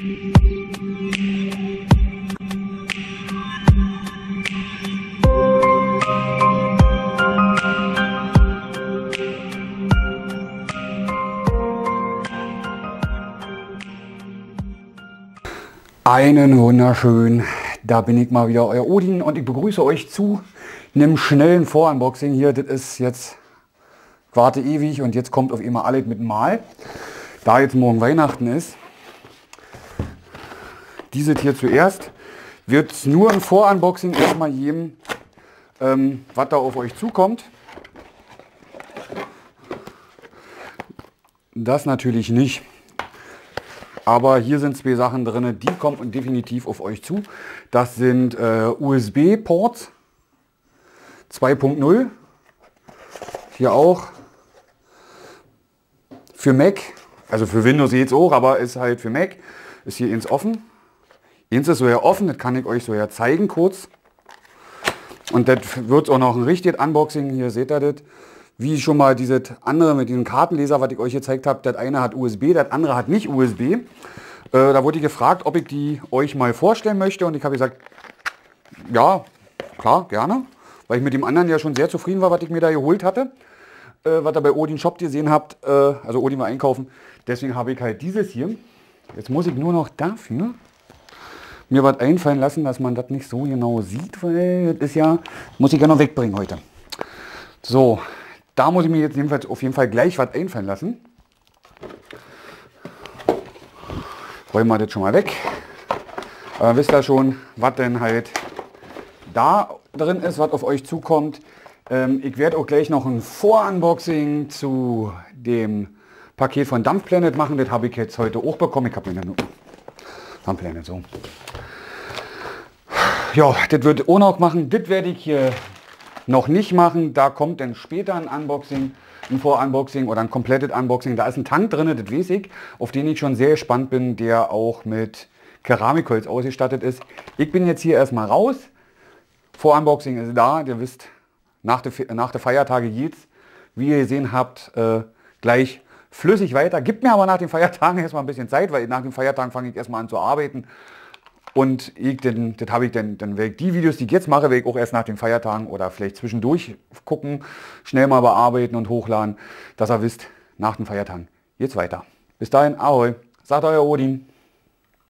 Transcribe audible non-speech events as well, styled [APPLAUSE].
Einen wunderschönen, da bin ich mal wieder, euer Odin und ich begrüße euch zu einem schnellen Vorunboxing hier. Das ist jetzt, warte ewig und jetzt kommt auf immer alles mit Mal. Da jetzt morgen Weihnachten ist, dieses hier zuerst, wird nur im Vorunboxing erstmal jedem, ähm, was da auf euch zukommt. Das natürlich nicht. Aber hier sind zwei Sachen drin, die kommen definitiv auf euch zu. Das sind äh, USB-Ports 2.0. Hier auch. Für Mac, also für Windows jetzt auch, aber ist halt für Mac. Ist hier ins offen. Ins ist so ja offen, das kann ich euch so ja zeigen kurz. Und das wird auch noch ein richtiges Unboxing. Hier seht ihr das wie schon mal dieses andere mit diesem Kartenleser, was ich euch gezeigt habe, das eine hat USB, das andere hat nicht USB. Äh, da wurde ich gefragt, ob ich die euch mal vorstellen möchte und ich habe gesagt, ja, klar, gerne, weil ich mit dem anderen ja schon sehr zufrieden war, was ich mir da geholt hatte, äh, was ihr bei Odin Shop gesehen habt, äh, also Odin war einkaufen. Deswegen habe ich halt dieses hier. Jetzt muss ich nur noch dafür mir was einfallen lassen, dass man das nicht so genau sieht, weil das ist ja, muss ich ja noch wegbringen heute. So, da muss ich mir jetzt jedenfalls auf jeden Fall gleich was einfallen lassen. Räumen wir das schon mal weg. Aber wisst ihr schon, was denn halt da drin ist, was auf euch zukommt. Ähm, ich werde auch gleich noch ein Vorunboxing zu dem Paket von Dampfplanet machen. Das habe ich jetzt heute auch bekommen. Ich habe mir eine Dampfplanet so. Ja, das wird auch noch machen. Das werde ich hier noch nicht machen. Da kommt dann später ein Unboxing, ein Vor-Unboxing oder ein komplettes Unboxing. Da ist ein Tank drin, das weiß ich, auf den ich schon sehr gespannt bin, der auch mit Keramikholz ausgestattet ist. Ich bin jetzt hier erstmal raus. Vor-Unboxing ist da. Ihr wisst, nach der, nach der Feiertage jetzt, wie ihr gesehen habt, äh, gleich flüssig weiter. Gibt mir aber nach den Feiertagen [LAUGHS] erstmal ein bisschen Zeit, weil nach den Feiertagen fange ich erstmal an zu arbeiten und ich, den, das habe ich dann, dann werde ich die Videos, die ich jetzt mache, werde ich auch erst nach den Feiertagen oder vielleicht zwischendurch gucken, schnell mal bearbeiten und hochladen, dass ihr wisst, nach den Feiertagen jetzt weiter. Bis dahin, ahoi, sagt euer Odin.